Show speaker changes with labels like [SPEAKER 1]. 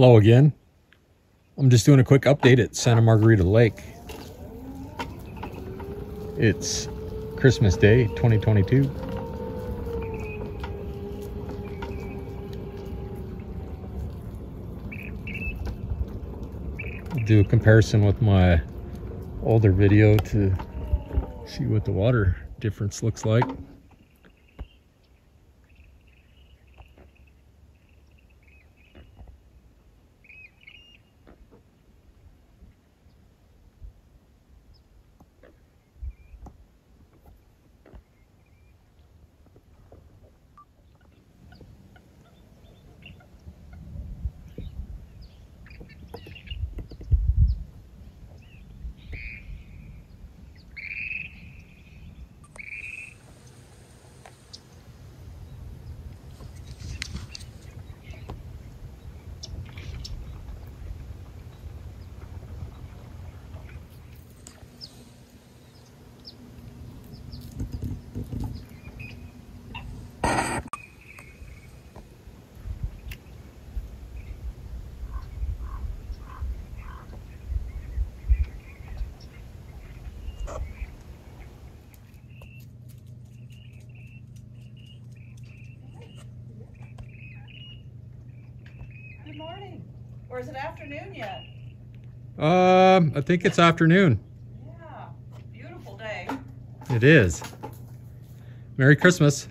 [SPEAKER 1] Hello again. I'm just doing a quick update at Santa Margarita Lake. It's Christmas Day 2022. I'll do a comparison with my older video to see what the water difference looks like.
[SPEAKER 2] Morning. Or is it afternoon yet?
[SPEAKER 1] Um, I think it's afternoon.
[SPEAKER 2] Yeah. Beautiful day.
[SPEAKER 1] It is. Merry Christmas.